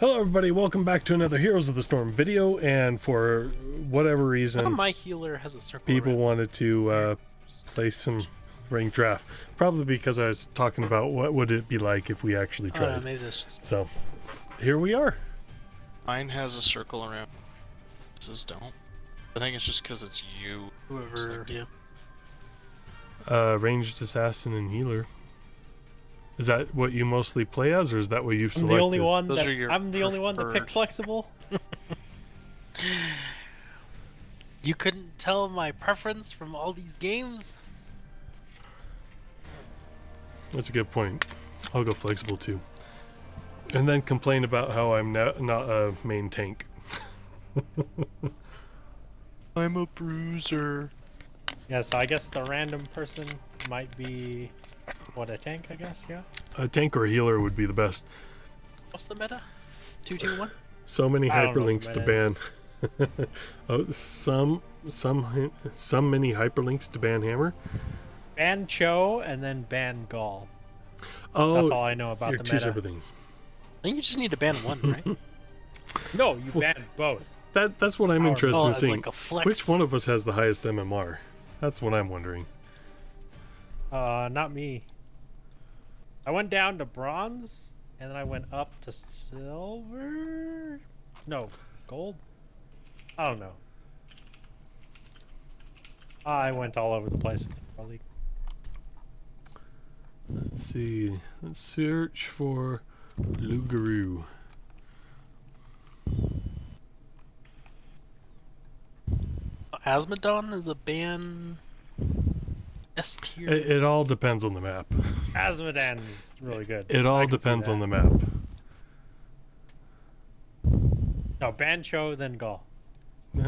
Hello everybody, welcome back to another Heroes of the Storm video, and for whatever reason, my healer has a circle? people around? wanted to uh, play some ranked draft. Probably because I was talking about what would it be like if we actually I don't tried. maybe that's just So, here we are. Mine has a circle around. This don't. I think it's just because it's you. whoever. Selected. Yeah. Uh, ranged assassin and healer. Is that what you mostly play as, or is that what you've selected? I'm the only one Those that are your I'm the only one that preferred. picked flexible. You couldn't tell my preference from all these games. That's a good point. I'll go flexible too. And then complain about how I'm not, not a main tank. I'm a bruiser. Yeah, so I guess the random person might be what a tank, I guess. Yeah. A tank or a healer would be the best. What's the meta? Two, two, one. So many I hyperlinks to ban. oh, some some some many hyperlinks to ban hammer. Ban Cho and then ban Gall. Oh, That's all I know about you're the two meta. separate things. I think you just need to ban one, right? No, you ban both. That that's what I'm Power interested in seeing. like a flex. Which one of us has the highest MMR? That's what I'm wondering. Uh, not me. I went down to bronze, and then I went up to silver. No, gold. I don't know. I went all over the place. Probably. Let's see. Let's search for Lugaroo. Azmodan is a ban. S tier. It, it all depends on the map. Azmodan is really good. It all I can see depends on the map. No, ban Cho then Gall.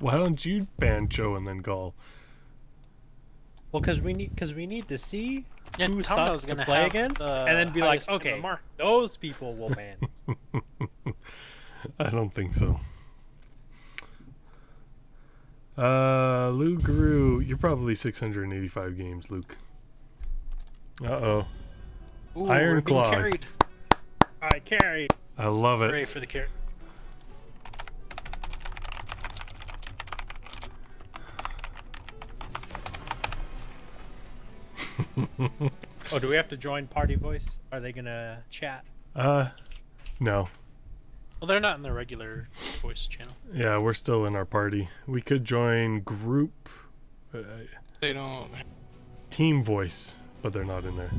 Why don't you ban Cho and then Gall? Well, because we need because we need to see yeah, who Tomno's sucks to gonna play against, the and then be like, okay, MMR. those people will ban. I don't think so. Uh, Lugaroo, you're probably 685 games, Luke. Uh oh. Iron Claw. carried. All right, carry. I love it. Hooray for the carry. Oh, do we have to join Party Voice? Are they gonna chat? Uh, no. Well, they're not in the regular voice channel. Yeah, we're still in our party. We could join group uh, They don't. team voice, but they're not in there.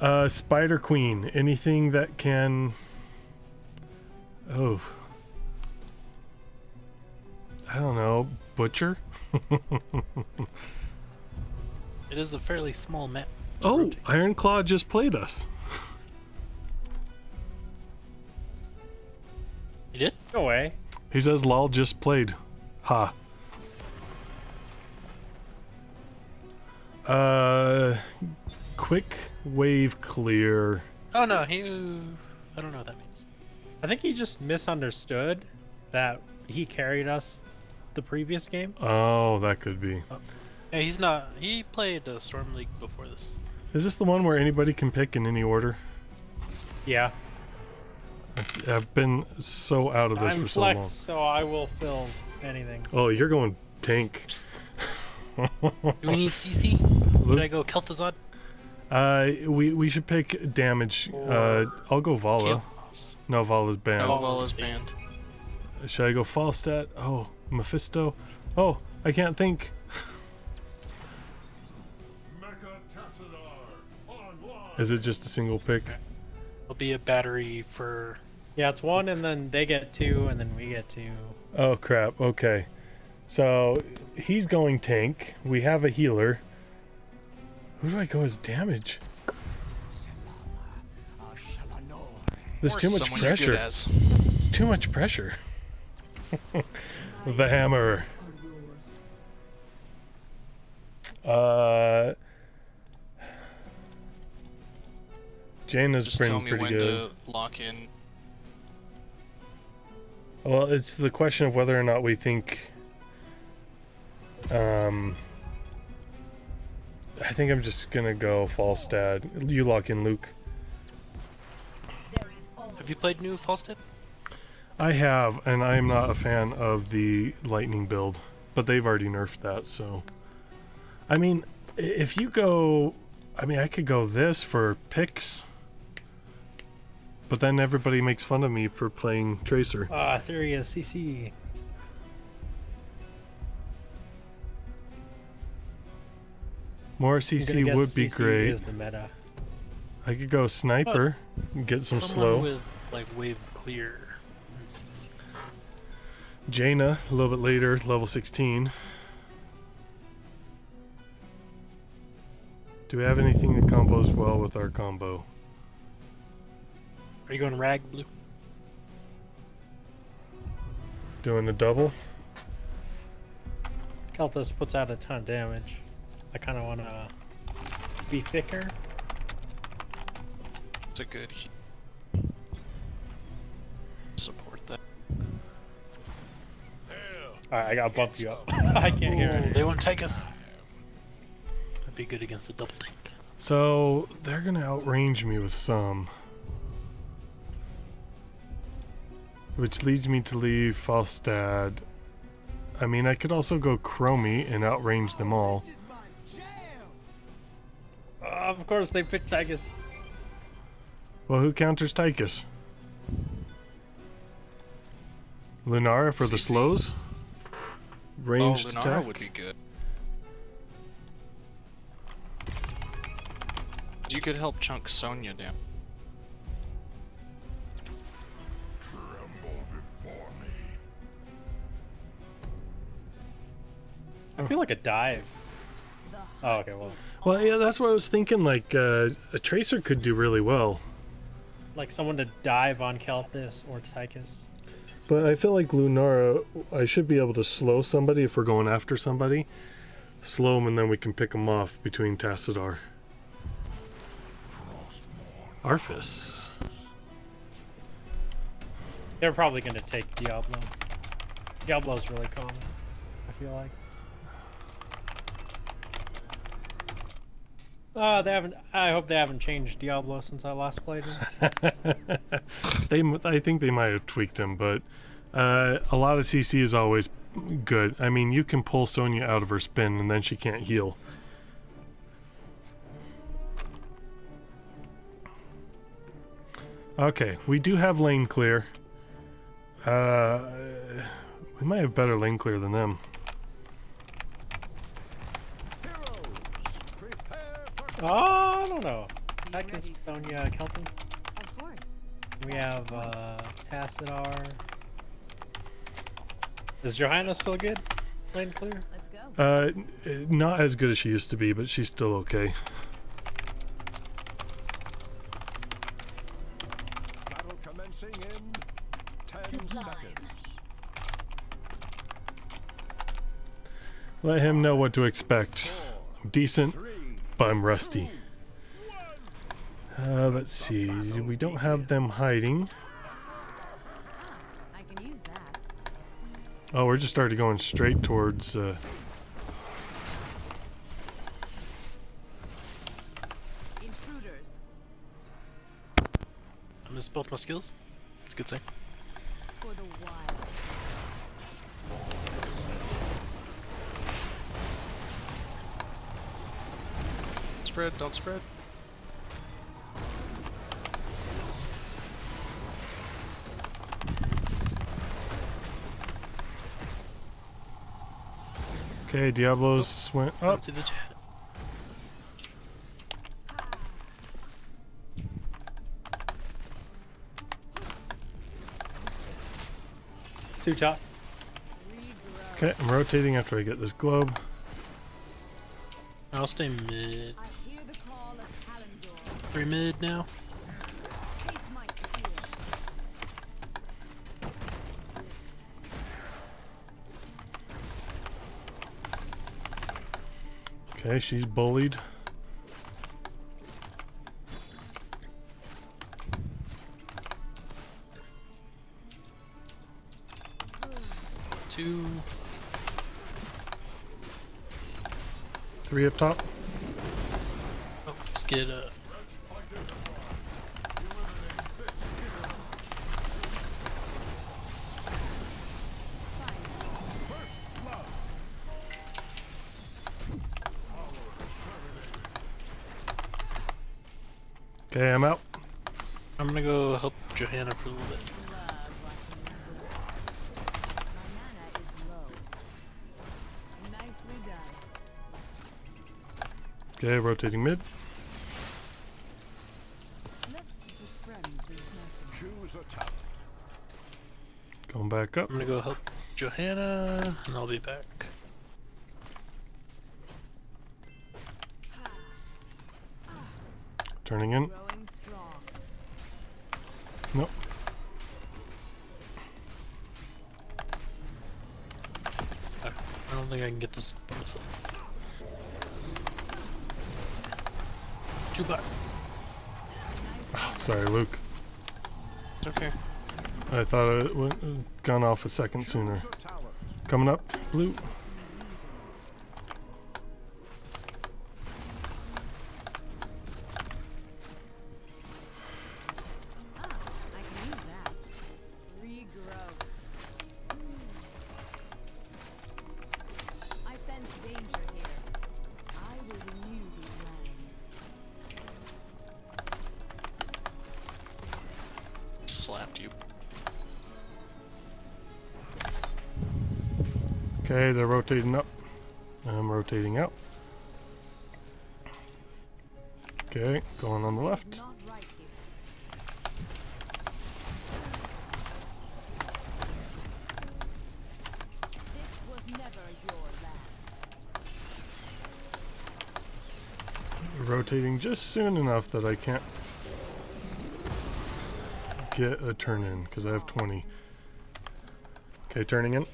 Uh, Spider Queen, anything that can. Oh. I don't know. Butcher? It is a fairly small map. Oh, Ironclaw just played us. No way. He says Lol just played. Ha. Uh, quick wave clear. Oh no, he. I don't know what that means. I think he just misunderstood that he carried us the previous game. Oh, that could be. Yeah, he's not. He played uh, Storm League before this. Is this the one where anybody can pick in any order? Yeah. I've been so out of this I'm for so flex, long. so I will fill anything. Oh, you're going tank. Do we need CC? Should I go Kel'Thuzad? Uh, we we should pick damage. Uh, I'll go Valla. Chaos. No, Valla's banned. Oh, well is banned. Should I go Falstad? Oh, Mephisto. Oh, I can't think. Is it just a single pick? It'll be a battery for. Yeah, it's one, and then they get two, and then we get two. Oh crap. Okay. So he's going tank. We have a healer. Who do I go as damage? There's too much someone you're good pressure. as. It's too much pressure. the hammer. Uh, Jaina's Just tell me pretty when good. to lock in. Well, it's the question of whether or not we think. Um, I think I'm just gonna go Falstad. You lock in Luke. Have you played new Falstad? I have, and I am not a fan of the lightning build, but they've already nerfed that, so. I mean, if you go. I mean, I could go this for picks, but then everybody makes fun of me for playing Tracer. Ah, there he is, CC. More I'm CC guess would be CC great. Is the meta. I could go sniper, and get some slow. with like wave clear. Jaina, a little bit later, level 16. Do we have anything that combos well with our combo? Are you going rag blue? Doing the double? Kelthus puts out a ton of damage. I kind of want to be thicker. It's a good he- support that. Alright, I gotta bump you up. I can't hear Ooh, it. they won't take us. That'd be good against the double tank. So, they're gonna outrange me with some. Which leads me to leave Falstad. I mean, I could also go Chromie and outrange them all. Uh, of course, they picked Tychus. Well, who counters Tychus? Lunara for the CC. slows? Oh, Ranged Lunara attack? would be good. You could help chunk Sonya down. I feel like a dive. Oh, okay, well, Well, yeah, that's what I was thinking. Like, uh, a Tracer could do really well. like someone to dive on Kelthus or Tychus. But I feel like Lunara, I should be able to slow somebody if we're going after somebody. Slow them and then we can pick them off between Tassadar. Arphis. They're probably gonna take Diablo. Diablo's really common. I feel like. Oh, they haven't. I hope they haven't changed Diablo since I last played him. They, I think they might have tweaked him, but uh, a lot of CC is always good. I mean, you can pull Sonya out of her spin and then she can't heal. Okay, we do have lane clear. Uh, we might have better lane clear than them. Oh, I don't know. Tychus, Sonya, Kelton. Of course. We have uh, Tassadar. Is Johanna still good? Lane clear. Let's go. Uh, not as good as she used to be, but she's still okay. Battle commencing in 10 Sublime. seconds. Let him know what to expect. I'm decent, Three, but I'm rusty. Uh, let's see. We don't have them hiding. I can use that. Oh, we're just started going straight towards. Uh, Intruders. I missed both my skills. It's a good thing. For the wild. Spread, don't spread. okay, Diablos went up. don't see the chat. Two top. Okay, I'm rotating after I get this globe. I'll stay mid. I hear the call of Kalimdor. Three mid now. Take my spear. Okay, she's bullied. Two. Three up top. Oh, let's get uh, Okay, rotating mid. Let's befriend these messengers. Choose a talent. Going back up. I'm gonna go help Johanna, and I'll be back. Turning in. Nope. Don't think I can get this by myself. Too bad. Sorry, Luke. It's okay. I thought it would gone off a second sooner. Choose a talent. Coming up, blue. Slapped you. Okay, they're rotating up. I'm rotating out. Okay, going on the left. Rotating just soon enough that I can't get a turn in because I have 20. Okay, turning in.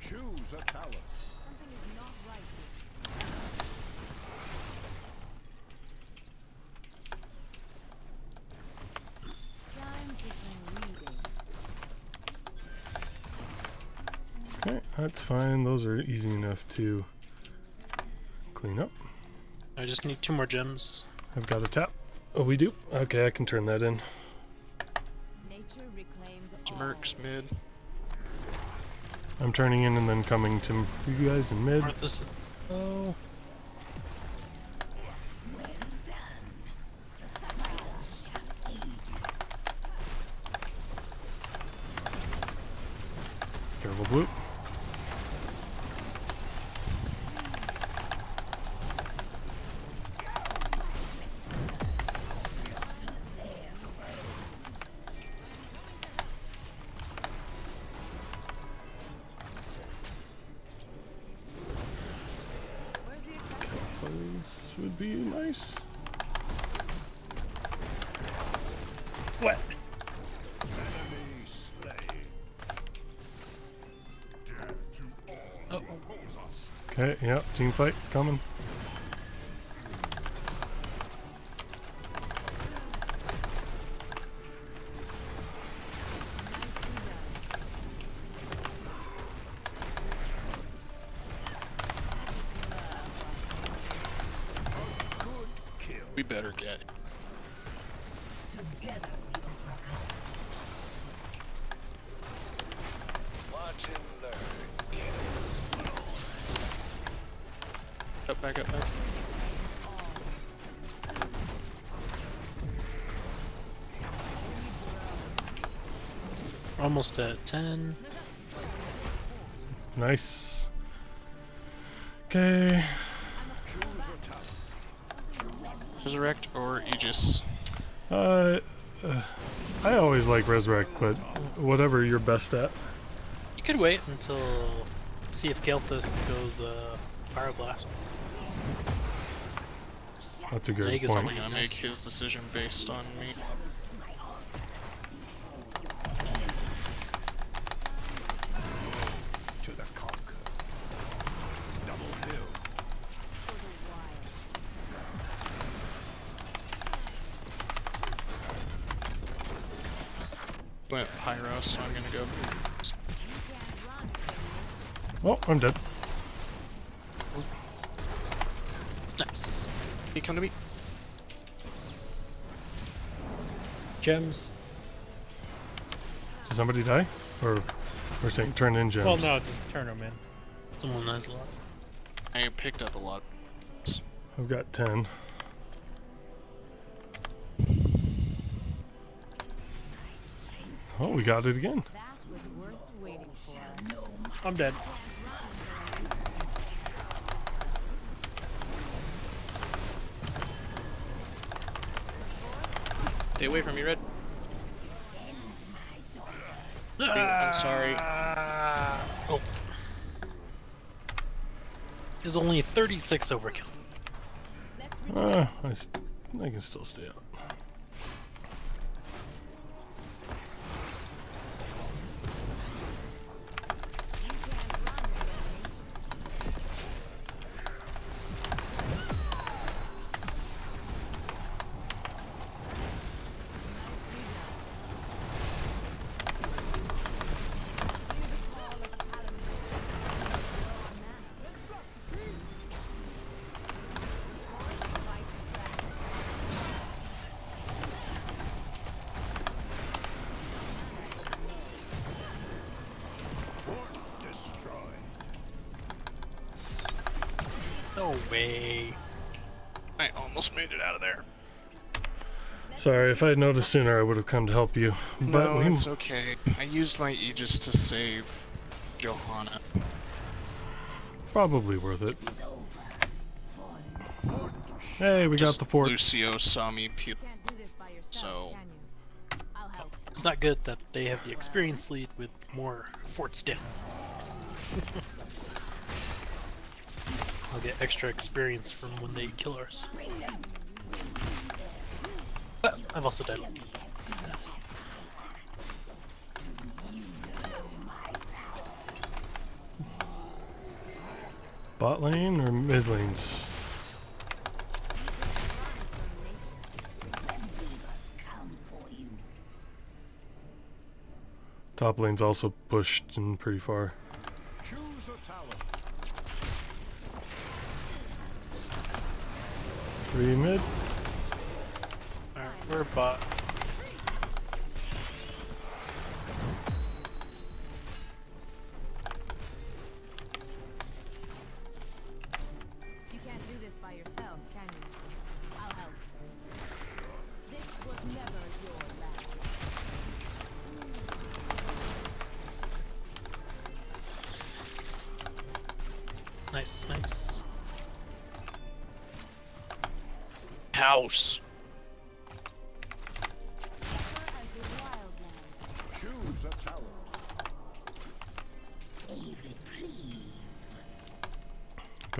Choose a talent. Something is not right here. Time for some reading. Okay, that's fine. Those are easy enough to clean up. I just need two more gems. I've got a tap. Oh, we do? Okay, I can turn that in. Nature reclaims all. Mercs mid. I'm turning in and then coming to you guys in mid. Martha's. Oh. Okay, yeah, team fight coming. Almost at 10. Nice. Okay. Choose a talent. Resurrect or Aegis. Uh, uh, I always like resurrect, but whatever you're best at. You could wait until see if Kelthus goes uh, Fire Blast. That's a good Meg is point. Probably gonna make his decision based on me. Oh, I'm dead. Nice. You come to me. Gems. Did somebody die? Or we're saying turn in gems? Well, no, just turn them in. Someone has a lot. I picked up a lot. I've got 10. Oh, we got it again. I'm dead. Stay away from me, Red. I'm sorry. Oh. Is only 36 overkill. Let's retreat. Uh, I, s- I can still stay out. Sorry, if I had noticed sooner, I would have come to help you. But no, we it's okay. I used my Aegis to save Johanna. probably worth it. Hey, we got the fort. Lucio saw me peel. Can't do this by yourself, So- can you? I'll help. It's not good that they have the experience lead with more forts down. I'll get extra experience from when they kill ours. But I've also died. Bot lane or mid lanes? Top lane's also pushed and pretty far. Three mid. Never your land. Nice, nice. House.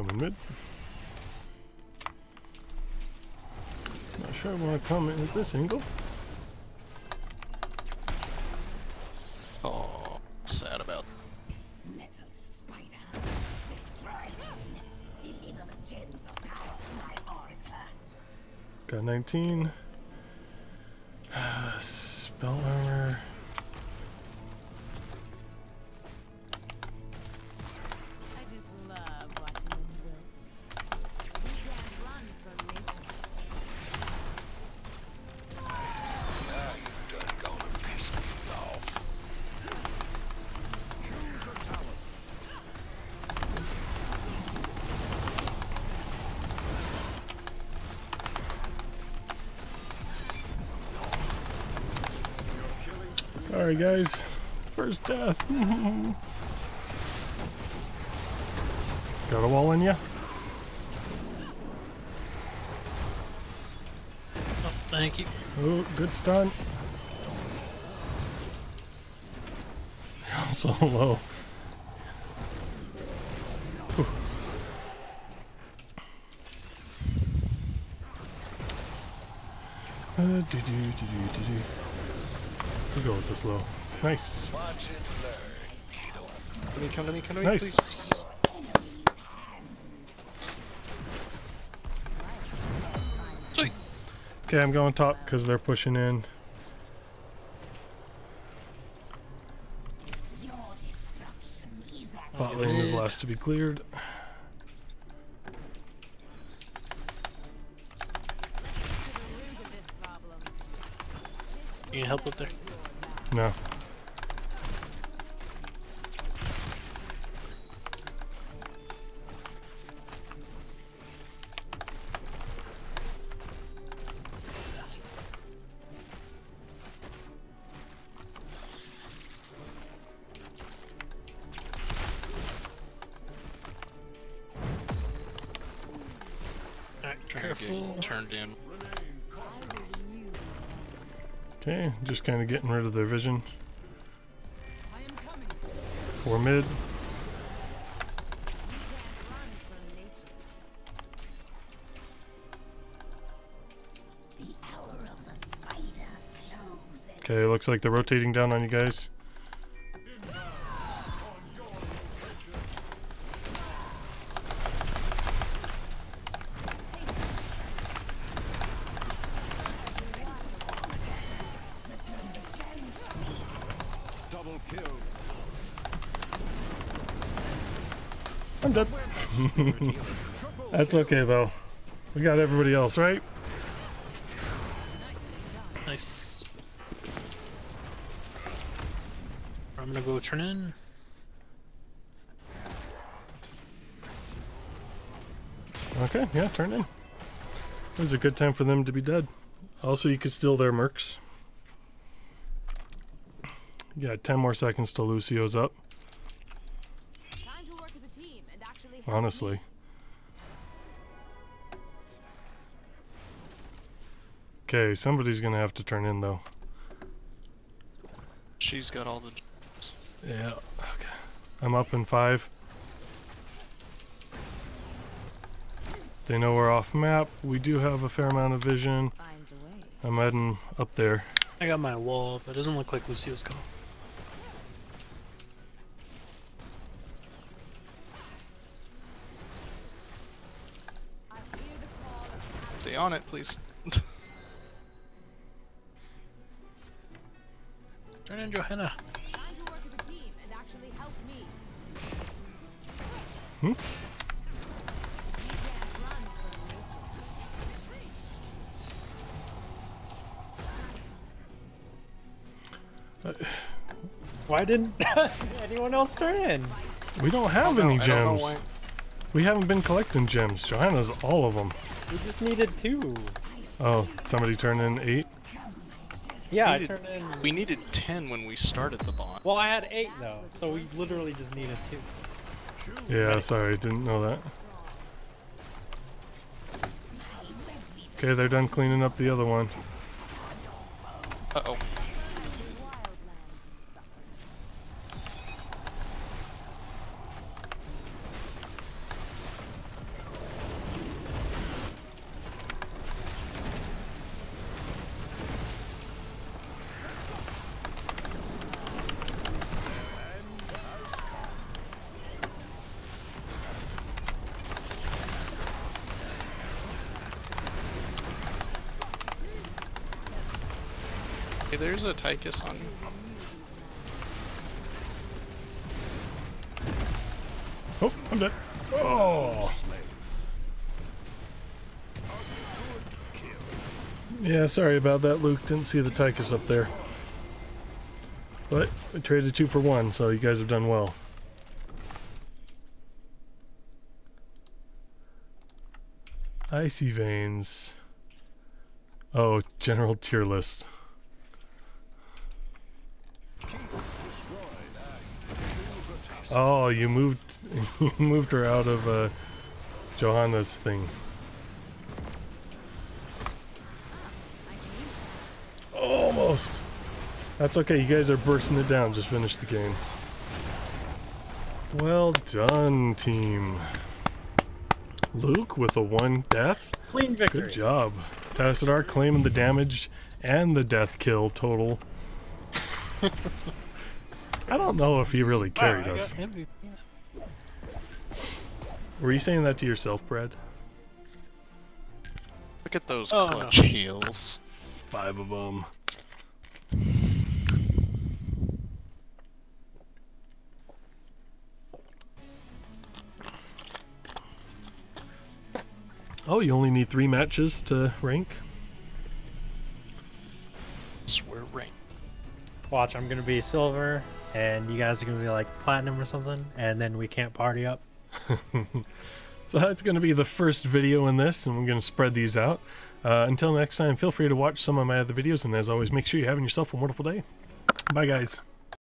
Coming mid. Not sure why I want to come in at this angle. Oh, sad about. Metal spider. Destroy them. Deliver the gems of power to my altar. Got 19. Sorry, guys. First death. Got a wall in ya? Oh, thank you. Oh, good stun. so low. Whew. Uh, do do do do do do. We'll go with this low. Nice. Come to me, come to me, come to me, Nice. please. Sweet. Okay, I'm going top because they're pushing in. Your destruction is at Bot lane is last to be cleared. To the root of this problem. This You need help up there? No. Okay, just kind of getting rid of their vision. I am. For mid. Run from nature. The hour of the spider closes. Okay, looks like they're rotating down on you guys. That's okay though. We got everybody else, right? Nice. I'm gonna go turn in. Okay, yeah, turn in. This is a good time for them to be dead. Also, you could steal their mercs. You got 10 more seconds till Lucio's up, Time to work as a team and actually help honestly. Okay, somebody's gonna have to turn in though. She's got all the. Yeah, okay. I'm up in five. They know we're off map. We do have a fair amount of vision. Finds a way. I'm heading up there. I got my wall, but it doesn't look like Lucio's coming. I hear the call of Stay on it, please. Turn in, Johanna. Time to work as a team and actually help me. Hmm? You can't run from nature. Why didn't anyone else turn in? We don't have Oh, no, any know gems. We haven't been collecting gems. Johanna's all of them. We just needed two. Oh, somebody turned in eight. Yeah, I turned in. We needed 10 when we started the bond. Well, I had eight though, so we literally just needed two. Yeah, sorry, didn't know that. Okay, they're done cleaning up the other one. Uh oh. Wildlands is suffering. Hey, there's a Tychus on you. Oh, I'm dead. Oh. Yeah, sorry about that, Luke. Didn't see the Tychus up there. But we traded two for one, so you guys have done well. Icy veins. Oh, general tier list. Oh, you moved you moved her out of uh, Johanna's thing. Almost. That's okay. You guys are bursting it down. Just finish the game. Well done, team. Luke with a one death. Clean victory. Good job. Tassadar claiming the damage and the death kill total. I don't know if he really carried I us. got Were you saying that to yourself, Brad? Look at those Oh, no. clutch heals. Five of them. Oh, you only need three matches to rank? Watch, I'm gonna be silver, and you guys are gonna be like platinum or something, and then we can't party up. So that's to be the first video in this, and we're to spread these out. Uh, until next time, feel free to watch some of my other videos, and as always, make sure you're having yourself a wonderful day. Bye, guys.